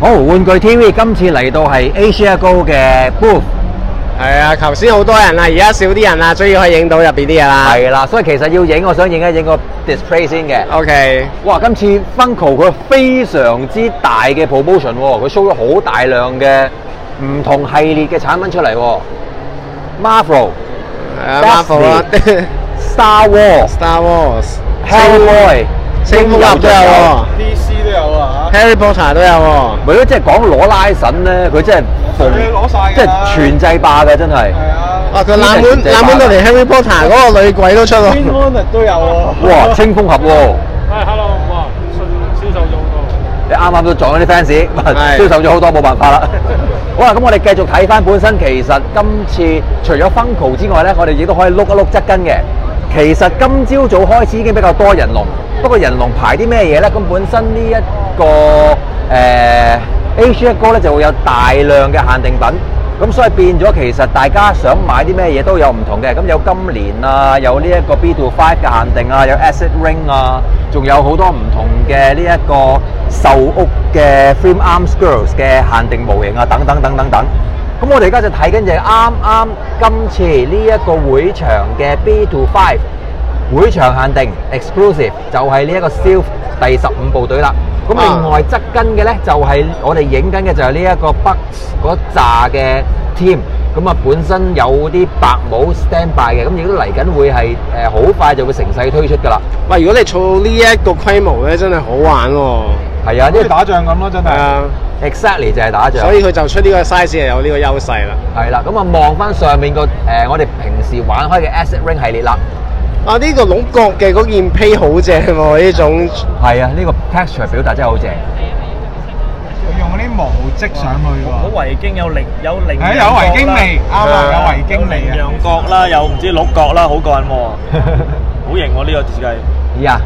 好，玩具 TV 今次嚟到係 Asia Go 嘅 booth，係啊，頭先好多人啦，而家少啲人啦，終於可以影到入邊啲嘢啦。係啦，所以其實要影，我想影一影個 display 先嘅。OK，哇！今次 Funko 佢非常之大嘅 promotion 喎，佢 show 咗好大量嘅唔同系列嘅產品出嚟喎。Marvel、係啊，Marvel 啦 Star Wars、，Star Wars、Hellboy、星空俠都有喎 DC 都有啊，Harry Potter 都有喎。咪咯，即係講攞拉神咧，佢真係攞晒即係全制霸嘅，真係。係啊啊！佢冷門冷門到連 Harry Potter 嗰個女鬼都出喎。，Green Hornet 都有喎。哇！清風俠喎，係，hello，哇，銷銷售咗好多。你啱啱都撞咗啲 fans，係 銷售咗好多，冇辦法啦。好啦，咁我哋繼續睇翻本身，其實今次除咗 Funko 之外咧，我哋亦都可以碌一碌側跟嘅。其實今朝早開始已經比較多人龍，不過人龍排啲咩嘢咧？咁本身呢、一個誒、Asia Go 咧就會有大量嘅限定品。咁所以變咗，其實大家想買啲咩嘢都有唔同嘅。咁有今年啊，有呢一個 B to Five 嘅限定啊，有 Acid Ring 啊，仲有好多唔同嘅呢一個壽屋嘅 Frame Arms Girls 嘅限定模型啊，等等等等等。咁我哋而家就睇緊就係啱啱今次呢一個會場嘅 B to Five 會場限定 exclusive 就係呢一個 Sylph 第十五部隊啦。咁啊另外側跟嘅咧就係我哋影緊嘅就係呢一個 Bucks 嗰扎嘅 team。咁啊本身有啲白帽 stand by 嘅，咁亦都嚟緊會係誒好快就會成勢推出㗎啦。喂，如果你做呢一個規模咧，真係好玩喎。係啊，呢好似打仗咁咯，真係。係啊，exactly 就係打仗。所以佢就出呢個 size 係有呢個優勢啦。係啦，咁啊望翻上面個誒我哋平時玩開嘅 Acid Ring 系列啦。啊，呢個龍角嘅嗰件披好正喎，呢種係啊，呢、個 texture 表達真係好正。佢用嗰啲毛織上去好喎。維京有羚有羚係啊有維京味，啱啊，有維京味啊羊啊。角啦，有唔知鹿角啦，好過癮喎，好型喎呢個設計。咦啊，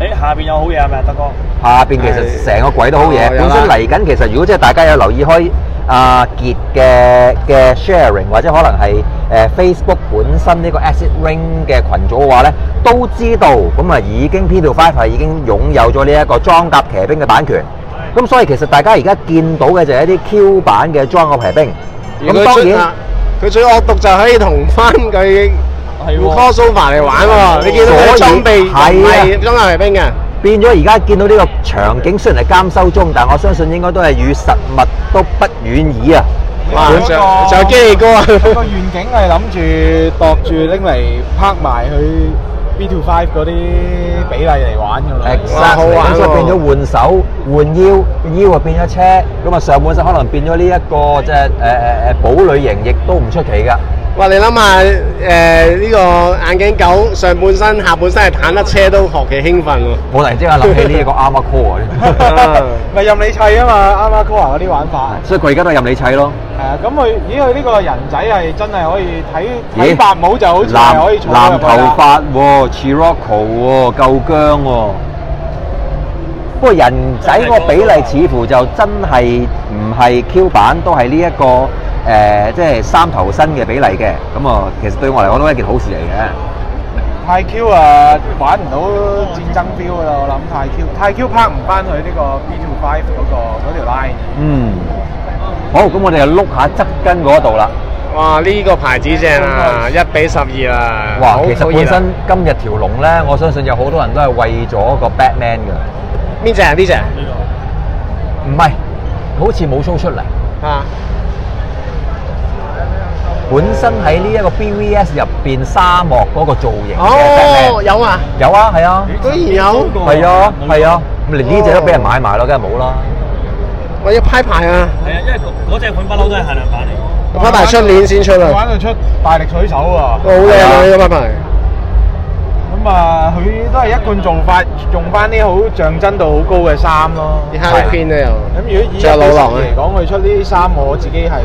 誒下邊有好嘢係咪啊，德哥？下邊其實成個鬼都好嘢。本身嚟緊，其實如果即係大家有留意開阿傑嘅嘅 sharing 或者可能係誒、Facebook 本身呢個 Acid Ring 嘅群組嘅話咧，都知道咁啊已經 P to Five 係已經擁有咗呢一個裝甲騎兵嘅版權。咁所以其實大家而家見到嘅就係一啲 Q 版嘅裝甲騎兵。咁當然佢最惡毒就可以同翻佢係喎 crossover 嚟玩喎。你見到佢所以裝備唔係啊係裝甲騎兵嘅。變咗而家見到呢個場景雖然係監修中，但我相信應該都係與實物都不遠矣啊！哇！嗰個仲有仲有基哥啊！個願景係諗住度住拎嚟拍埋去 B to Five 嗰啲比例嚟玩㗎啦。Exactly，好玩咁所以喎變咗換手換腰，腰啊變咗車，咁啊上半身可能變咗呢一個即係誒誒誒堡壘型，亦都唔出奇㗎。哇！你諗下，誒、呢、個眼鏡狗上半身、下半身係坦克車都學其興奮喎。我突然之間諗起呢一個 Armor Core 啊 咪任你砌啊嘛，啱啱 Core 嗰啲玩法。所以佢而家都係任你砌咯。係啊，咁佢咦佢呢個人仔係真係可以睇睇白帽就好似係藍可以坐藍頭入去啦髮喎，Chirocco 喎，夠僵喎。不過人仔個比例似乎就真係唔係 Q 版，都係呢一個誒、即係三頭身嘅比例嘅。咁啊，其實對我嚟講都係一件好事嚟嘅。太 Q 啊，玩唔到戰爭噶啦，我諗太 Q，太 Q 拍唔翻佢呢個 B to Five 嗰、個嗰條 line。嗯，好，咁我哋就碌下側跟嗰度啦。哇！呢、個牌子正啊，一比十二啦。哇，其實本身今日條龍咧，我相信有好多人都係為咗個 Batman 嘅，邊只啊？呢只呢唔係，好似冇 show 出嚟。啊？本身喺呢一個 BVS 入邊沙漠嗰個造型哦，有啊，有啊，係啊，居然有，係啊，係啊，咁連呢只都俾人買埋咯，梗係冇啦。我要拍牌啊！個係啊，因為嗰嗰隻款不嬲都係限量版嚟。個批牌出年先出啊！玩到出大力水手啊！好靚啊！呢個派牌。咁啊，佢都係一貫做法，用翻啲好象真度好高嘅衫咯。啲 Harley Quinn 都有。咁如果以老狼啊嚟講，佢出呢啲衫，我自己係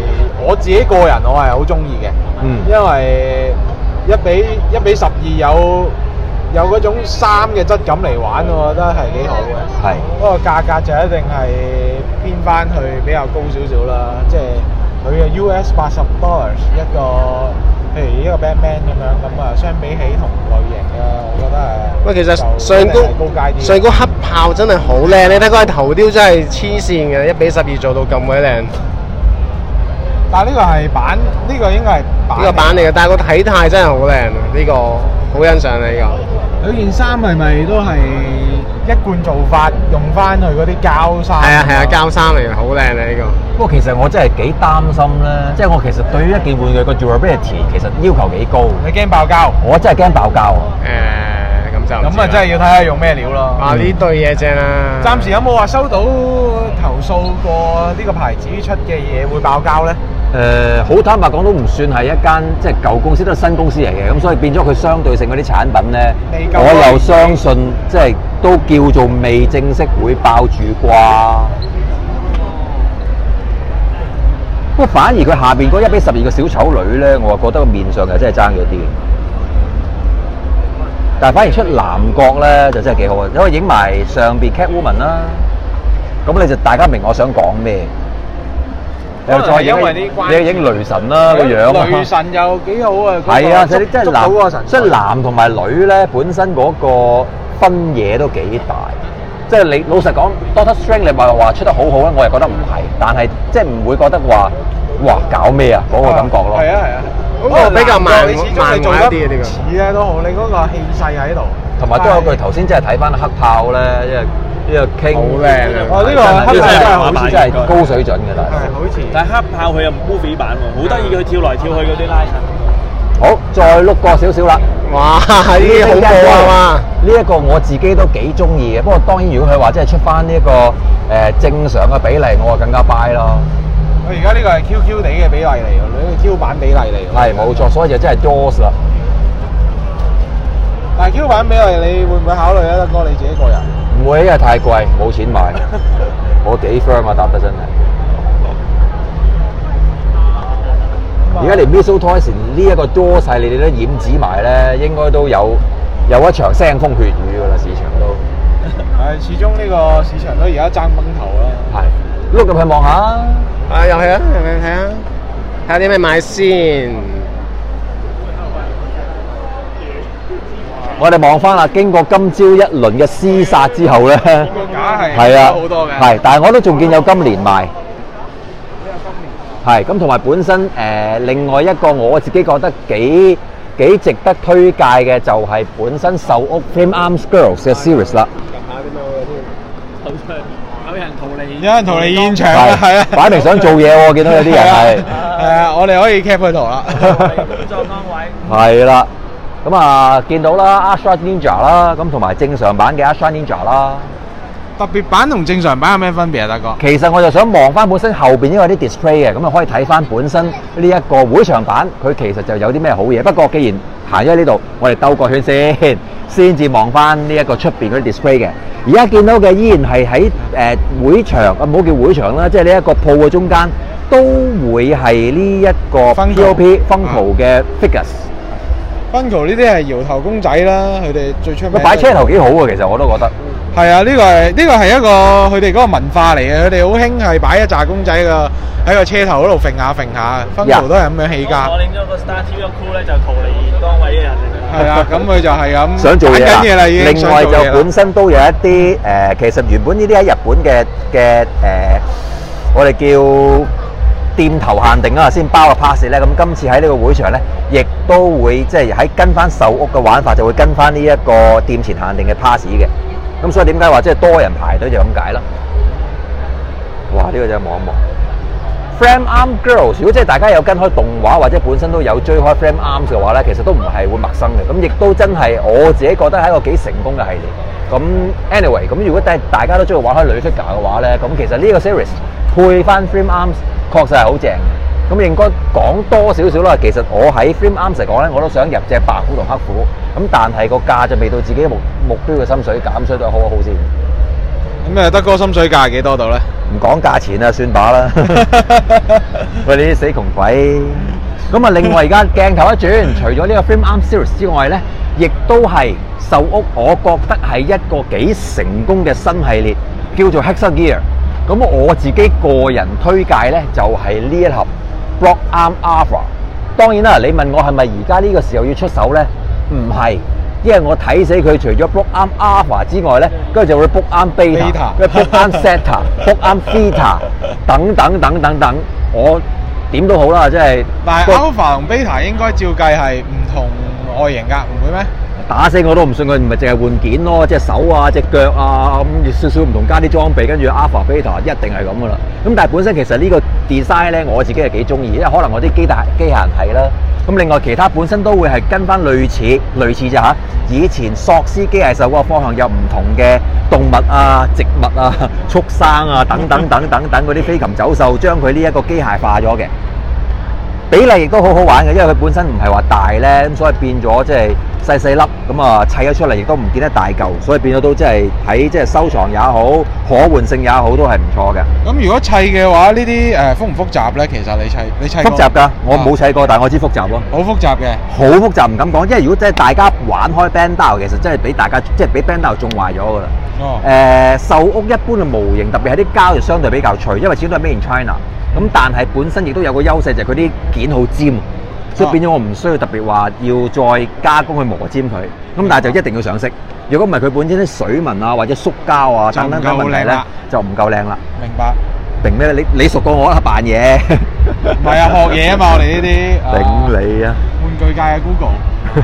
我自己個人我係好中意嘅，嗯因為一比一比十二有有嗰種衫嘅質感嚟玩，我覺得係幾好嘅。係不過價格就一定係偏翻去比較高少少啦，即係佢嘅 US 八十 dollars 一個，譬如一個 Batman 咁樣，咁啊相比起同類型嘅，我覺得係喂，其實上高高階啲。上高黑豹真係好靚，你睇嗰個頭雕真係黐線嘅，一比十二做到咁鬼靚。但係呢個係版，呢、個應該係版個版嚟嘅，但係個體態真係好靚，呢個好欣賞你呢個。佢件衫係咪都係一貫做法，用翻佢嗰啲膠衫？係啊係啊，膠衫嚟嘅，好靚啊呢個。不過其實我真係幾擔心咧，即係我其實對於一件玩具個 durability 其實要求幾高，你驚爆膠？我真係驚爆膠啊！誒咁咁啊，真係要睇下用咩料咯。啊呢對嘢正啦。暫時有冇話收到投訴過呢個牌子出嘅嘢會爆膠咧？誒、好坦白講都唔算係一間即係舊公司，都係新公司嚟嘅，咁所以變咗佢相對性嗰啲產品咧未，夠我又相信即係都叫做未正式會爆住啩。不過反而佢下邊嗰一比十二個小丑女咧，我覺得個面上又真係爭咗啲。但係反而出男角咧就真係幾好啊，因為影埋上邊 Catwoman 啦，咁你就大家明我想講咩。可能係因為啲關你影雷神啦個樣啊雷神又幾好啊！係啊，即係男，即係男同埋女咧，本身嗰個分野都幾大。即係你老實講，Doctor Strange 你話話出得好好咧，我又覺得唔係，但係即係唔會覺得話哇搞咩啊嗰個感覺咯。係啊係啊，嗰個比較慢你始終你做慢一啲啊呢個似咧都好，你嗰個氣勢喺度。同埋都有句頭先，真係睇翻黑豹咧，因為呢個 King 好靚啊哦呢個黑豹真係好好似真係高水準嘅啦。係好似。但係黑豹佢又唔 movie 版喎，好得意，佢跳來跳去嗰啲拉襯。好，再碌過少少啦。哇！呢啲好過啊嘛。呢一個我自己都幾中意嘅，不過當然如果佢話即係出翻呢一個誒、呃正常嘅比例，我啊更加 buy 咯。佢而家呢個係 QQ 地嘅比例嚟㗎，呢個 Q 版比例嚟㗎。係冇錯，所以就真係 DOS 啦。但係 Q 版比例，你會唔會考慮啊？德哥你自己個人？唔會，因為太貴，冇錢買。我幾 firm 啊，答得真係。而家連 Missile Toys 呢一個 DOS 系列你都染指埋咧，應該都有有一場腥風血雨㗎啦，市場都 係，始終呢個市場都而家爭崩頭啦。係。碌入去望下。啊，又係啊，入去睇下，睇下啲咩買先。我哋望翻啦，經過今朝一輪嘅廝殺之後咧，個架係係啊，好多嘅。係，但係我都仲見有今年賣。係咁，同埋本身誒、呃另外一個我自己覺得幾幾值得推介嘅就係本身秀屋 Frame Arms Girls 嘅 series 啦，有人逃離，有人逃離現場啊，係啊，擺明想做嘢喎，見到有啲人係係啊，我哋可以 cap 佢圖啦。工作崗位。係啦，咁啊見到啦 Astra Ninja 啦，咁同埋正常版嘅 Astra Ninja 啦。特別版同正常版有咩分別啊，大哥？其實我就想望翻本身後邊，因為有啲 display 嘅，咁啊可以睇翻本身呢一個會場版，佢其實就有啲咩好嘢。不過既然行咗喺呢度，我哋兜個圈先，先至望翻呢一個出邊嗰啲 display 嘅。而家見到嘅依然係喺誒會場，啊唔好叫會場啦，即係呢一個鋪嘅中間，都會係呢一個 POP Funko 嘅 figures。Funko 呢啲係搖頭公仔啦，佢哋最出擺車頭幾好啊，其實我都覺得。係啊，呢個係呢個係一個佢哋嗰個文化嚟嘅，佢哋好興係擺一紮公仔個喺個車頭嗰度揈下揈下，Funko 都係咁樣起家我。領咗個 Star TV 個 crew 咧，就逃離崗位嘅人嚟㗎。係啊，咁佢就係咁想做嘢玩緊嘢啦，已經另外就想做嘢啦本身都有一啲誒、呃其實原本呢啲喺日本嘅嘅誒，我哋叫店頭限定啊，先包個 pass 咧。咁今次喺呢個會場咧，亦都會即係喺跟翻售屋嘅玩法，就會跟翻呢一個店前限定嘅 pass 嘅。咁所以點解話即係多人排隊就咁解啦？哇！呢、個真係望一望。Frame Arm Girls，如果即係大家有跟開動畫或者本身都有追開 Frame Arms 嘅話咧，其實都唔係會陌生嘅。咁亦都真係我自己覺得係一個幾成功嘅系列。咁 anyway，咁如果大大家都中意玩開女 figure 嘅話咧，咁其實呢個 series 配翻 Frame Arms 確實係好正嘅。咁應該講多少少啦。其實我喺 Frame Arms 嚟講咧，我都想入隻白虎同黑虎。咁但係個價就未到自己目目標嘅心水，減水都係好好先。咁啊，德哥心水價係幾多度咧？唔講價錢啊，算把啦。喂，你啲死窮鬼！咁啊，另外而家鏡頭一轉，除咗呢個 Frame Arm Series 之外咧，亦都係售屋，我覺得係一個幾成功嘅新系列，叫做 Hexa Gear。咁我自己個人推介咧，就係、呢一盒 Block Arm Alpha。當然啦，你問我係咪而家呢個時候要出手呢？唔係，因為我睇死佢除咗 Block Arm Alpha 之外呢，跟住就會 Block Arm Beta、Block Arm Zeta、Block Arm Theta 等等等等等，我點都好啦，即係但係 Alpha 同 Beta 應該照計係唔同外形㗎，唔會咩？打死我都唔信佢唔係淨係換件咯，隻手啊、隻腳啊咁少少唔同加啲裝備，跟住 Alpha、Beta 一定係咁噶啦。咁但係本身其實呢個 design 咧，我自己係幾中意，因為可能我啲機大機械人係啦。咁另外其他本身都會係跟翻類似類似咋嚇，以前索斯機械獸嗰個方向有唔同嘅動物啊、植物啊、畜生啊等等等等等嗰啲飛禽走獸，將佢呢一個機械化咗嘅。比例亦都好好玩嘅，因為佢本身唔係話大咧，咁所以變咗即係細細粒，咁啊砌咗出嚟亦都唔見得大嚿，所以變咗都即係喺即係收藏也好，可換性也好，都係唔錯嘅。咁如果砌嘅話，呢啲誒複唔複雜咧？其實你砌你砌過複雜㗎，我冇啊砌過，但係我知複雜咯。好複雜嘅。好複雜唔敢講，因為如果即係大家玩開 Bandau，其實真係俾大家即係俾 Bandau 種壞咗㗎啦。哦誒、售屋一般嘅模型，特別係啲膠就相對比較脆，因為始終都係 Made in China。咁但係本身亦都有個優勢，就係佢啲件好尖，所以變咗我唔需要特別話要再加工去磨尖佢。咁但係就一定要上色。如果唔係佢本身啲水紋啊或者塑膠啊等等等問題咧就唔夠靚啦。明白。明咩？你你熟過我啊，扮嘢。唔係啊，學嘢啊嘛，我哋呢啲。頂你啊！玩具界嘅 Google。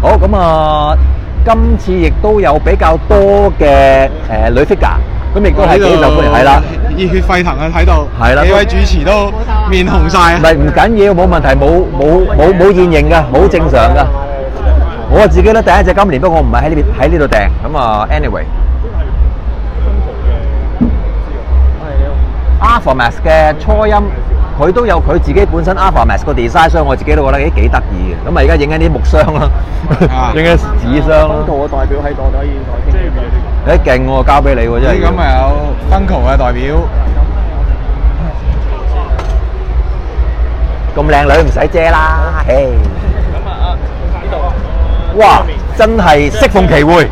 好咁啊，今次亦都有比較多嘅誒女 figure，咁亦都係幾受歡迎，係啦。熱血沸騰啊！睇到係啦幾位主持都面紅晒啊！唔係唔緊要，冇問題，冇冇冇冇現形㗎，好正常㗎。我自己咧第一隻今年，不過我唔係喺呢邊喺呢度訂，咁啊，anyway。Alpha Max 嘅初音，佢都有佢自己本身 Alpha Max 個 design，所以我自己都覺得幾幾得意嘅。咁啊，而家影緊啲木箱啦啊，影緊紙箱啦。圖嘅代表喺度，可以再傾。誒勁喎，交俾你喎，真係。咁咪有 Funko 嘅代表，咁靚女唔使遮啦，嘿！咁啊啊呢度哇，真係適逢其會。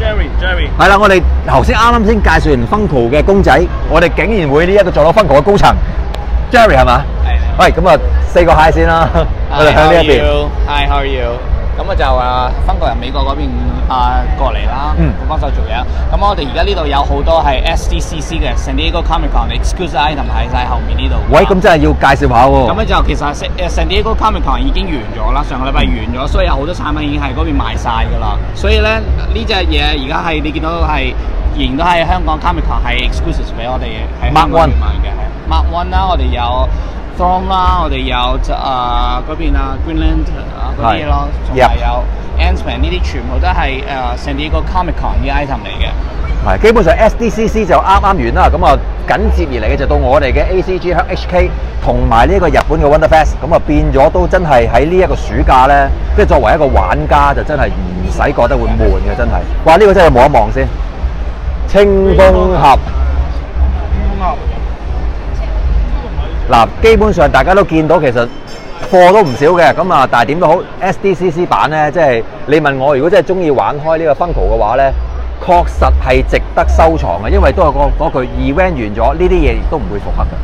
Jerry Jerry 係啦，我哋頭先啱啱先介紹完 Funko 嘅公仔，我哋竟然會呢一個做到 Funko 嘅高層，Jerry 係嘛？係喂，咁啊四個 hi 先啦，我哋向呢一邊。Hi, how are you？咁啊就啊，分個人美國嗰邊啊過嚟啦，嗯幫手做嘢。咁我哋而家呢度有好多係 SDCC 嘅 San Diego Comic Con exclusive item 喺晒後面呢度。喂，咁真係要介紹下喎。咁咧就其實 San- Diego Comic Con 已經完咗啦，上個禮拜完咗，所以有好多產品已經喺嗰邊賣晒㗎啦。所以咧呢只嘢而家係你見到係仍然都係香港 Comic Con 係 exclusive 俾我哋喺 Mark 香港 One 賣嘅，係 Mark One 啦，我哋有 Throne 啦，我哋有誒嗰邊啊 Greenland 啊嗰啲咯，同有 Ant-Man 呢啲全部都係誒 San Diego Comic Con 嘅 item 嚟嘅。係基本上 SDCC 就啱啱完啦，咁啊緊接而嚟嘅就到我哋嘅 ACG 香 HK 同埋呢一個日本嘅 Wonderfest，咁啊變咗都真係喺呢一個暑假咧，即係作為一個玩家就真係唔使覺得會悶嘅，真係。哇！呢、個真係望一望先，清風俠。嗱，基本上大家都見到其實貨都唔少嘅，咁啊，但係點都好，SDCC 版咧，即係你問我，如果真係中意玩開呢個 Funko 嘅話咧，確實係值得收藏嘅，因為都係嗰嗰句 event 完咗，呢啲嘢亦都唔會復刻嘅。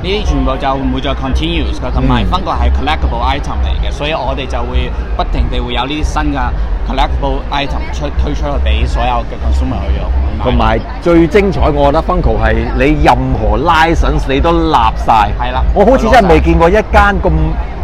呢啲全部就唔會再 continuous 嘅，同埋 Funko 係 collectible item 嚟嘅，所以我哋就會不停地會有呢啲新嘅 collectible item 出推出去俾所有嘅 consumer 去用。同埋最精彩，我覺得 Funko 係你任何 license 你都立晒。係啦我好似真係未見過一間咁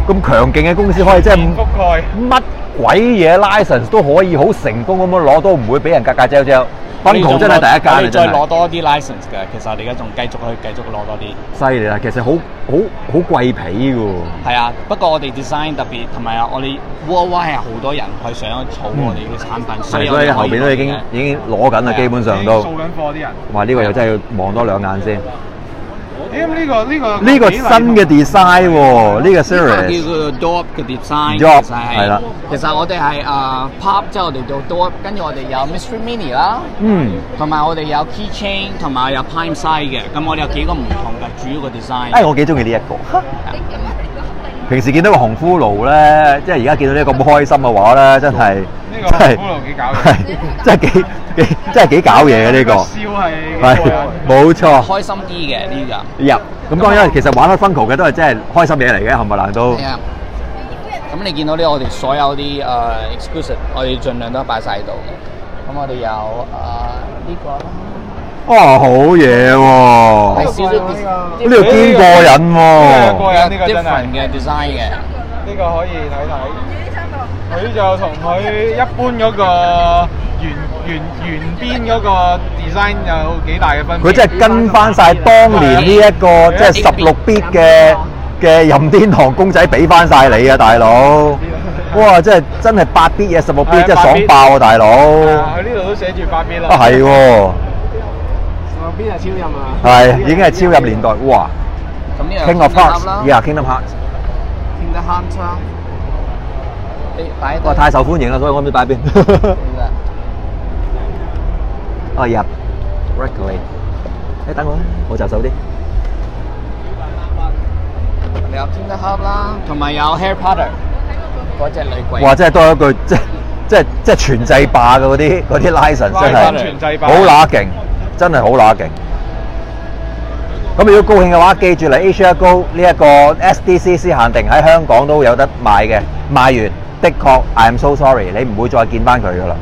咁強勁嘅公司可以即係 覆蓋。乜鬼嘢 license 都可以好成功咁樣攞，都唔會俾人格格嚼嚼。Funko 真係第一間再攞多啲 license 嘅，其實我哋而家仲繼續去繼續攞多啲。犀利啦！其實好好好貴皮嘅喎。係啊，不過我哋 design 特別同埋啊，我哋 worldwide 係好多人去想儲我哋嘅產品，所以係，所以後邊都已經已經攞緊啦，基本上都。掃緊貨啲人。哇！呢個又真係要望多兩眼先。呢個呢個呢個新嘅 design 喎，呢個 series 叫做 Dorp 嘅 design，Dorp，其實係係啦。其實我哋係啊 pop，即係我哋做 Dorp，跟住我哋有 Mystery Mini 啦，嗯，同埋我哋有 keychain，同埋有 Prime Size 嘅。咁我哋有幾個唔同嘅主要嘅 design。誒我幾中意呢一個。平時見到個紅骷髏咧，即係而家見到呢個咁開心嘅話咧，真係呢個真係紅骷髏幾搞嘢真係幾 幾真係幾搞嘢嘅呢個，笑係係冇錯。開心啲嘅呢個。入咁當然其實玩開 Funko 嘅都係真係開心嘢嚟嘅，冚唪唥都係啊。咁你見到呢，我哋所有啲誒、呃 exclusive，我哋盡量都擺晒喺度嘅。咁我哋有誒呢、個啦，哦好嘢喎！係少少呢度堅過癮喎！呢個過癮呢個真係嘅 design 嘅。呢個可以睇睇。佢就同佢一般嗰個圓圓圓邊嗰個 design 有幾大嘅分別。佢真係跟翻晒當年呢一個即係十六 bit 嘅嘅任天堂公仔俾翻晒你啊，大佬！哇！真係真係八 bit 嘢，十六 bit 真係爽爆啊，大佬！佢呢度都寫住八邊啦。啊係喎，邊係超任啊？係已經係超入年代，哇咁呢個！King of Hearts Hearts，啦 yeah Kingdom Hearts，，Kingdom Hearts 啦。你擺喺度哇太受歡迎啦，所以我唔知擺邊。哦入 r e g u l a 你等我，我就手啲。你有 Kingdom Hearts 啦，同埋有 Harry Potter 嗰只女鬼。哇！真係多一句，即係即係即係全制霸嘅嗰啲嗰啲 license 真係全制好乸勁，真係好乸勁。咁如果高興嘅話，記住嚟 Asia Go 呢一個 SDCC 限定喺香港都有得買嘅，賣完。的確 I'm so sorry，你唔會再見翻佢噶啦。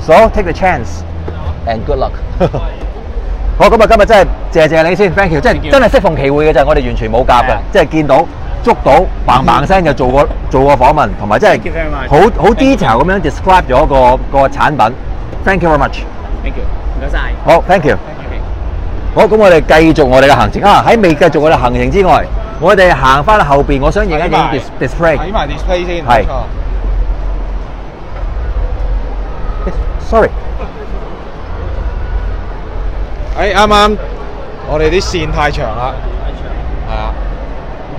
So take the chance and good luck。好，咁啊今日真係謝謝你先，thank you，真真係適逢其會嘅就係我哋完全冇夾嘅，即係見到捉到砰砰聲就做過做個訪問，同埋真係好好 detail 咁樣 describe 咗個個產品，thank you very much，thank you。唔該晒。好，thank you。好，咁我哋繼續我哋嘅行程啊！喺未繼續我哋行程之外，我哋行翻後邊，我想影一影 dis- display。睇埋 display 先。係冇錯 Sorry，誒啱啱我哋啲線太長啦，係啊，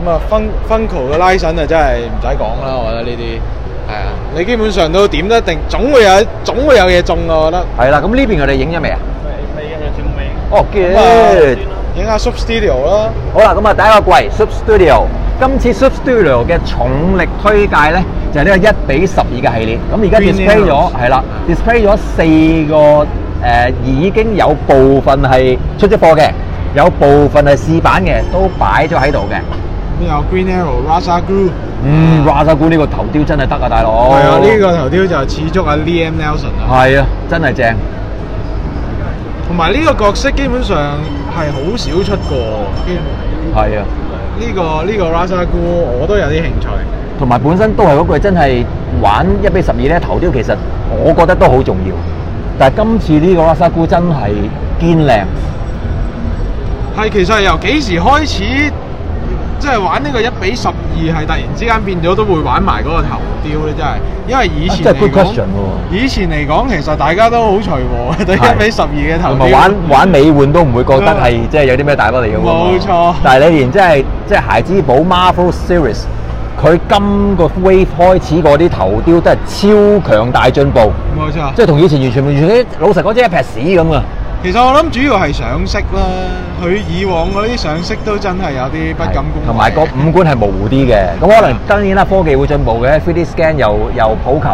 咁啊分 Funko 嘅拉繩啊真係唔使講啦，我覺得呢啲係啊，你基本上都點都一定總會有總會有嘢中啊，我覺得。係啦，咁呢邊我哋影咗未啊？未嘅，仲未。哦咁啊，good。影下 Sub Studio 啦，好啦，咁啊第一個櫃 Sub Studio，今次 Sub Studio 嘅重力推介咧就係呢個一比十二嘅系列。咁而家 display 咗係啦，display 咗四個誒、呃已經有部分係出咗貨嘅，有部分係試版嘅，都擺咗喺度嘅。咁有 Green Arrow、Raza Gru，嗯 r a z a Gu 呢個頭雕真係得啊，大佬。係啊，呢個頭雕就始足阿 Liam Nelson 啊，係啊，真係正。同埋呢個角色基本上係好少出過，係啊，呢個呢個 Raza Gru 我都有啲興趣。同埋本身都係嗰句，真係玩一比十二咧，頭雕其實我覺得都好重要。但係今次呢個 r a s a Gu 真係堅靚。係其實係由幾時開始，即係玩呢個一比十二係突然之間變咗都會玩埋嗰個頭雕咧，真係，因為以前嚟講以前嚟講其實大家都好隨和嘅，對一比十二嘅頭。雕。玩玩美換都唔會覺得係即係有啲咩大不了嘅冇錯。但係你連即係即係孩之寶 Marvel Series，佢今個 wave 開始嗰啲頭雕都係超強大進步，冇錯。即係同以前完全完全啲老實講，即係一撇屎咁啊！其實我諗主要係上色啦，佢以往嗰啲上色都真係有啲不敢恭同埋個五官係模糊啲嘅，咁可能當然啦，科技會進步嘅，3D scan 又又普及，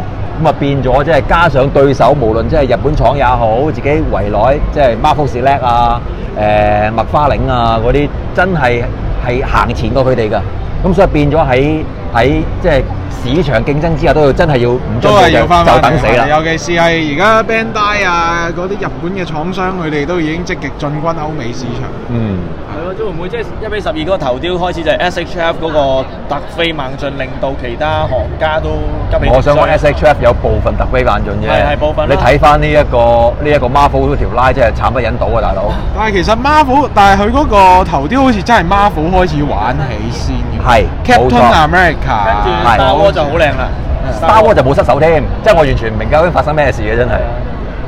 咁啊變咗即係加上對手，無論即係日本廠也好，自己圍內即係 Marvel Select 啊、誒、麥花玲啊嗰啲，真係係行前過佢哋㗎，咁所以變咗喺喺即係市場競爭之下，都要真係要唔進都係步就就等死啦。尤其是係而家 Bandai 啊嗰啲日本嘅廠商，佢哋都已經積極進軍歐美市場。嗯。係咯，即會唔會即係一比十二嗰個頭雕開始就係 SHF 嗰個突飛猛進，令到其他行家都急起我想講 SHF 有部分突飛猛進啫，係係部分你睇翻呢一個呢一個 Marvel 嗰條 line 真係慘不忍睹啊，大佬。但係其實 Marvel，但係佢嗰個頭雕好似真係 Marvel 開始玩起先嘅。係 Captain America，係就好靚啦 Star Wars 就冇失手添，即係我完全唔明究竟發生咩事嘅真係。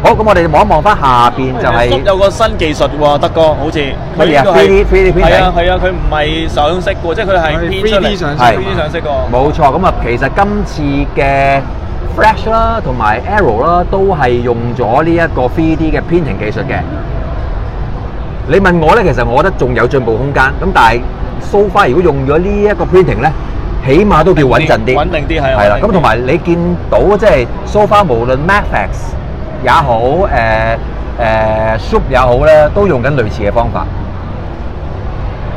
好，咁我哋望一望翻下邊就係、係有個新技術喎，德哥好似乜嘢啊佢呢個係 3D 3D printing？係啊係啊，佢唔係上色喎，即係佢係係編出 3D 嚟上色係 3D 上色喎。冇錯。咁啊，其實今次嘅 Flash 啦，同埋 Arrow 啦，都係用咗呢一個 3D 嘅 printing 技術嘅。你問我咧，其實我覺得仲有進步空間。咁但係 so far 如果用咗呢一個 printing 咧，起碼都叫穩陣啲，穩定啲係係啦。咁同埋你見到即係 so far 無論 Max 也好，誒、誒 Soup 也好咧，都用緊類似嘅方法。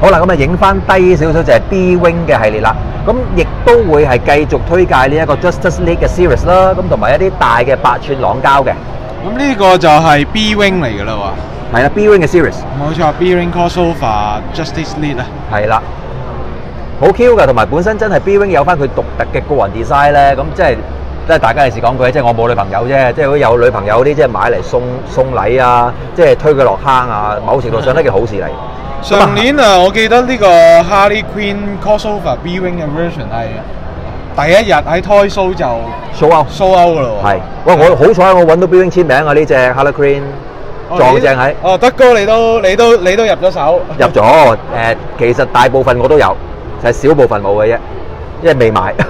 好啦，咁啊影翻低少少就係 B Wing 嘅系列啦。咁亦都會係繼續推介呢一個 Justice League 嘅 series 啦。咁同埋一啲大嘅八寸朗膠嘅，咁呢個就係 B Wing 嚟㗎啦係啦，B Wing 嘅 series，冇錯，B Wing crossover Justice League 啊，係啦，好 Q 㗎，同埋本身真係 B Wing 有翻佢獨特嘅個人 design 咧，咁即係即係大家有時講句，即係我冇女朋友啫，即係如果有女朋友嗰啲，即係買嚟送送禮啊，即係推佢落坑啊，某程度上都係件好事嚟。上年啊，我記得呢個 Harley Quinn crossover B Wing 嘅 version 係第一日喺 Toy Show 就 show out show out 噶咯喎。係，喂，我好彩我揾到 B Wing 簽名啊！呢只 Harley Quinn 哦撞正喺哦，德哥你都你都你都入咗手。入咗，誒、其實大部分我都有，就係、少部分冇嘅啫，因為未買。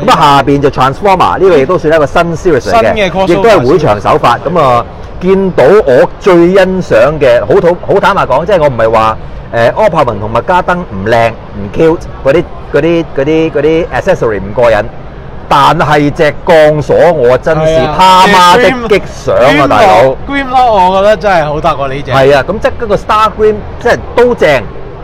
咁啊，下邊就 Transformer 呢個亦都算係一個新 series 嚟嘅亦都係會場手法。咁啊，見到我最欣賞嘅，好土好坦白講，即係我唔係話誒柯柏文同麥加登唔靚唔 cute 嗰啲嗰啲嗰啲嗰啲 accessory 唔過癮，但係隻鋼鎖我真是他媽的激賞啊，大佬！Grimlock 我覺得真係好得喎呢只。係啊，咁即係嗰個 Star Green 即係都正，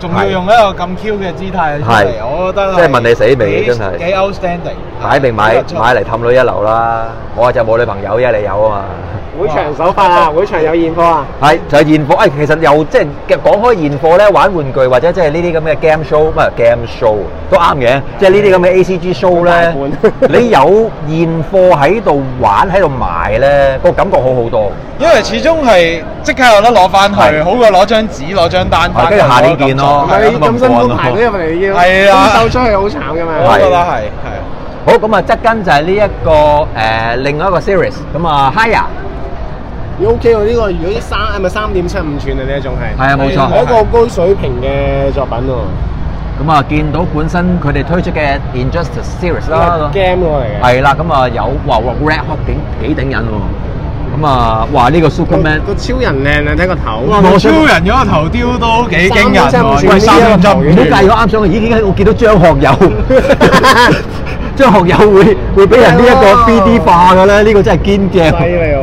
仲要用一個咁 Q 嘅姿態出嚟，我覺得即係問你死未真係幾 outstanding。擺明買呢個買嚟氹女一流啦。我就冇女朋友啫，你有啊嘛？會場手法啊，會場有現貨啊。係就係現貨，誒其實又即係嘅講開現貨咧，玩玩具或者即係呢啲咁嘅 game show，唔係 game show 都啱嘅，即係呢啲咁嘅 ACG show 咧，你有現貨喺度玩喺度賣咧，個感覺好好多。因為始終係即刻有得攞翻去，係好過攞張紙攞張單。跟住下年見咯唔係你咁辛苦排到入嚟要係啊兜出去好慘噶嘛。我覺得係係。好咁啊，側跟就係呢一個誒、另外一個 series，咁啊 Haya 你 OK 喎，呢個如果啲三係咪三點七五寸啊？呢一種係係啊冇錯係一個高水平嘅作品喎。咁啊見到本身佢哋推出嘅 Injustice series 啦個，game 過嚟嘅。係啦，咁啊有哇哇 Red Hawk 幾幾頂癮喎，咁啊哇呢個 Superman 個超人靚啊！睇個頭。哇！超人嗰個頭雕都幾驚人喎，三唔好介意我啱上去，已經喺我見到張學友，張學友會會俾人呢一個 3D 化嘅咧，呢個真係堅犀鏡。利喎！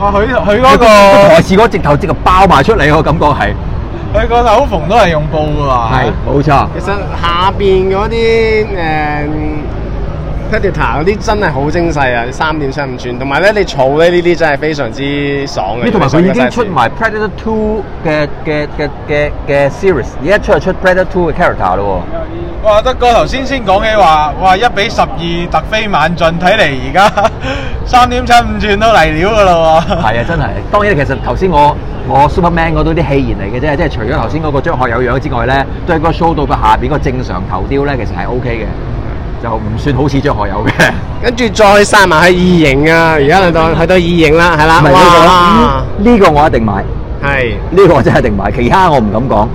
哇！佢佢嗰佢個台個詞嗰直頭直頭爆埋出嚟，我感覺係佢個手縫都係用布㗎嘛。係冇錯。其實下邊嗰啲誒 Predator 嗰啲真係好精細啊！三點七五寸，同埋咧你儲咧呢啲真係非常之爽嘅。呢同埋佢已經出埋 Predator Two 嘅嘅嘅嘅嘅 series，而家出就出 Predator Two 嘅 character 咯哇！德哥頭先先講起話，哇一比十二突飛猛進，睇嚟而家 三點七五寸都嚟料噶啦喎。喎。係啊，真係。當然其實頭先我我 Superman 嗰度啲戲言嚟嘅啫，即係除咗頭先嗰個張學友樣之外咧，都係個 show 到個下邊個正常頭雕咧，其實係 OK 嘅，就唔算好似張學友嘅。跟住再殺埋去異形啊！而家去到去到異形啦，係啦，唔係呢個哇啦，呢個我一定買，係呢個我真係一定買，其他我唔敢講。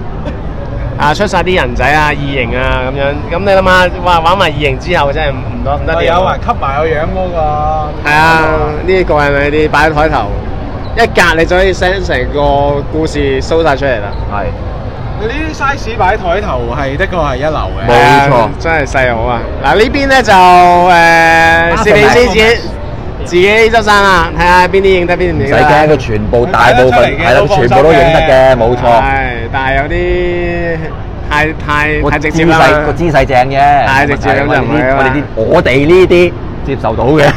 啊出晒啲人仔啊、異形啊咁樣，咁你諗下，哇玩埋異形之後真係唔多唔得掂啊。有人吸埋個樣嗰個。係啊，呢個係咪你擺喺台頭，一格你就可以 send 成個故事 show 晒出嚟啦。係。你呢啲 size 擺台頭係的確係一流嘅。冇錯係啊真係細好啊！嗱呢邊咧就誒攝影師自己自己執生啦，睇下邊啲影得邊啲唔得啦。使驚，佢全部大部分佢睇得出嚟嘅係啦，全部都影得嘅，冇錯。係，但係有啲太太個太直接啦姿勢個姿勢正嘅，太直接咁就唔係啊我哋啲我哋呢啲接受到嘅，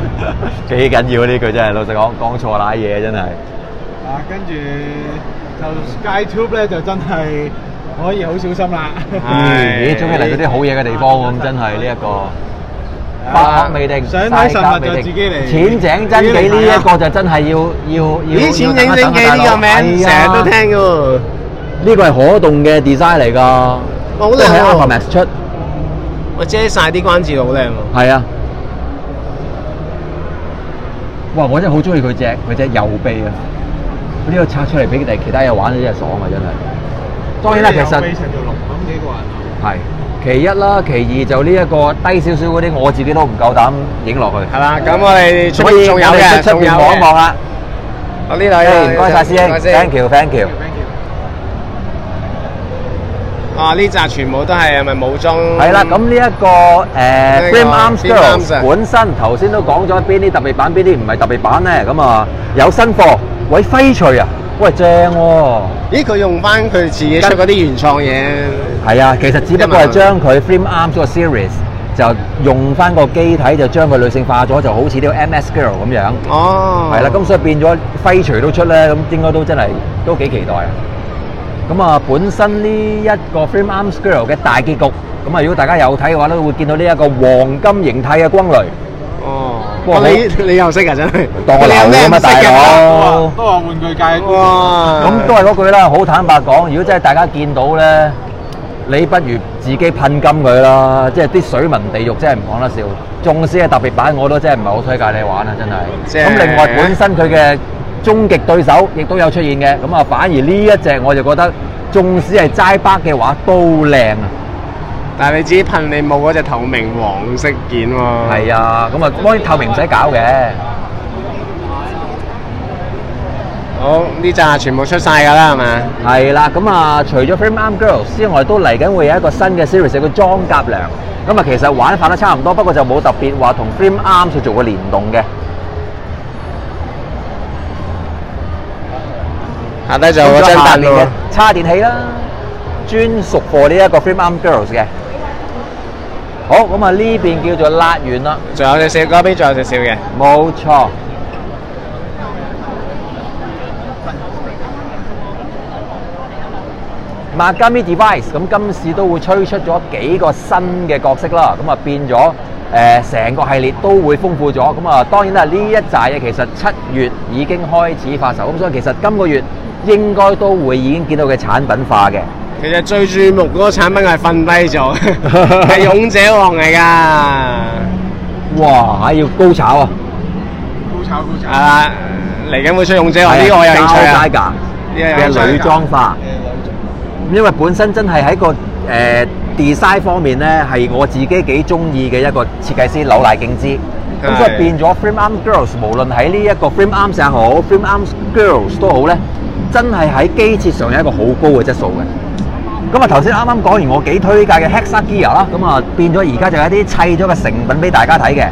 幾緊要啊呢句真係，老實講講錯賴嘢真係。啊，跟住就 SkyTube 咧就真係可以好小心啦。咦，終於嚟到啲好嘢嘅地方喎，咁真係呢一個。北角未定，想睇實物就自己嚟淺井真紀呢一個就真係要要要。咦，淺井整記呢個名成日都聽嘅喎，呢個係可動嘅 design 嚟㗎，好都喺靚喎 Alpha Max 出，我遮晒啲關節好靚喎。係啊。哇！我真係好中意佢隻佢隻右臂啊！呢個拆出嚟俾第其他嘢玩，真係爽啊！真係。當然啦，其實。係其一啦，其二就呢一個低少少嗰啲，我自己都唔夠膽影落去。係啦，咁我哋出所以邊仲有嘅，出仲有邊望一望嘅。啦。我呢度唔該晒師兄，thank you，thank you。啊，呢扎全部都係係咪武裝？係啦，咁呢一個誒，frame Arms Girls 啊本身頭先都講咗邊啲特別版，邊啲唔係特別版咧。咁啊有新貨，喂輝翠啊，喂正喎。咦，佢用翻佢自己出嗰啲原創嘢。係啊，其實只不過係將佢 Frame Arms 個 series 就用翻個機體，就將佢女性化咗，就好似呢個 MS Girl 咁樣。哦，係啦，咁所以變咗輝除都出咧，咁應該都真係都幾期待啊！咁啊，本身呢一個 Frame Arms Girl 嘅大結局，咁啊，如果大家有睇嘅話咧，會見到呢一個黃金形態嘅光雷！你你又識啊，真係。當我你有流咁啊，大佬。都話玩具界哇！咁都係嗰句啦，好坦白講，如果真係大家見到咧，你不如自己噴金佢啦，即係啲水文地獄真係唔講得笑。縱使係特別版，我都真係唔係好推介你玩啊，真係。咁另外本身佢嘅終極對手亦都有出現嘅，咁啊反而呢一隻我就覺得，縱使係齋北嘅話都靚啊。但係你自己噴你冇嗰隻透明黃色件喎。係啊，咁啊當然透明唔使搞嘅。好，呢扎全部出晒㗎啦，係咪？係啦，咁啊，除咗 Frame Arm Girls 之外，都嚟緊會有一個新嘅 series 叫裝甲娘。咁啊，其實玩法都差唔多，不過就冇特別話同 Frame Arm 去做個連動嘅。下低就有嗰張凳下面嘅喎。叉電器啦，專屬 for 呢一個 Frame Arm Girls 嘅。好，咁啊呢邊叫做辣丸啦，仲有隻小嗰邊仲有隻少嘅。冇錯。Magami Device 咁今次都會推出咗幾個新嘅角色啦，咁啊變咗誒成個系列都會豐富咗。咁啊當然啦，呢一紮嘢其實七月已經開始發售，咁所以其實今個月應該都會已經見到嘅產品化嘅。其實最注目嗰個產品係瞓低咗，係勇者王嚟㗎。哇！要高炒啊！高炒高炒。係啦，嚟緊會出勇者王，呢個我有興趣啊。女裝化。因為本身真係喺個誒、呃 design 方面咧，係我自己幾中意嘅一個設計師柳賴敬之，咁所以變咗 Frame Arms Girls，無論喺呢一個 Frame Arms 也好，Frame Arms Girls 都好咧，真係喺機設上有一個好高嘅質素嘅。咁啊頭先啱啱講完我幾推介嘅 Hexa Gear 啦，咁啊變咗而家就有啲砌咗嘅成品俾大家睇嘅。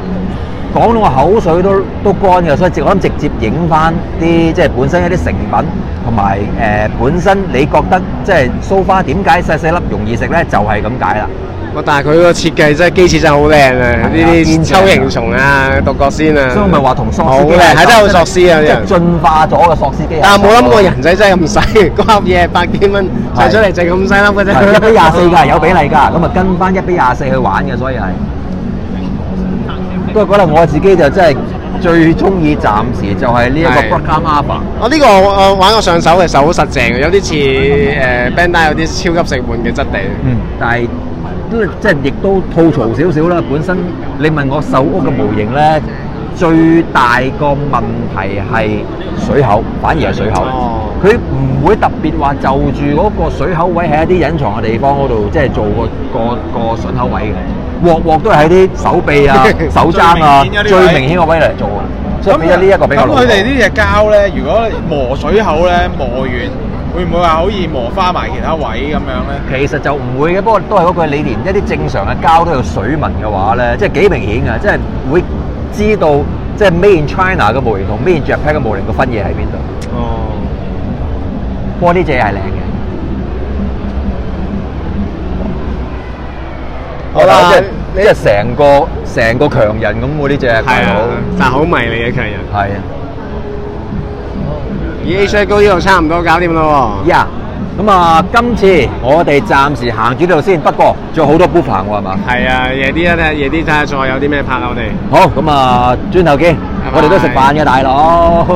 講到我口水都都乾嘅，所以直我諗直接影翻啲即係本身一啲成品，同埋誒本身你覺得即係蘇花點解細細粒容易食咧？就係咁解啦。哇！但係佢個設計真係機設真係好靚啊！呢啲堅抽形蟲啊、獨角仙啊，所以我咪話同索好靚，斯機械係真係好索斯啊！即係啲人進化咗嘅索斯機械。但係冇諗過人仔真係咁細，嗰盒嘢百幾蚊砌出嚟就咁細粒嘅啫。係一比廿四㗎，有比例㗎，咁啊跟翻一比廿四去玩嘅，所以係。不過可能我自己就真係最中意，暫時就係呢一個係 Black Alpha。我呢個我玩過上手嘅時候好實淨嘅，有啲似誒 Bandai 有啲超級食玩嘅質地。嗯，但係都即係亦都吐槽少少啦。本身你問我手屋嘅模型咧，最大個問題係水口，反而係水口。哦佢唔會特別話就住嗰個水口位喺一啲隱藏嘅地方嗰度，即係做個個個筍口位嘅。鑊鑊都係喺啲手臂啊、手踭啊最明顯嗰啲位嚟做啊，所以變咗呢一個比較咁佢哋呢只膠咧，如果磨水口咧磨完，會唔會話好易磨花埋其他位咁樣咧？其實就唔會嘅，不過都係嗰句，你連一啲正常嘅膠都有水紋嘅話咧，即係幾明顯嘅，即係會知道即係 Made in China 嘅模型同 Made in Japan 嘅模型個分野喺邊度。哦，不過呢只係靚嘅。好啦即係即係成個成個強人咁喎呢只大係啊佬。，但係好迷你嘅強人。係啊。而 H 高呢度差唔多搞掂咯呀，咁啊，今次我哋暫時行住呢度先，不過仲有好多 booth 行喎，係嘛？喎。係啊，夜啲啊，夜啲睇下再有啲咩拍啊，我哋。好，咁啊，轉頭見，拜拜我哋都食飯嘅大佬。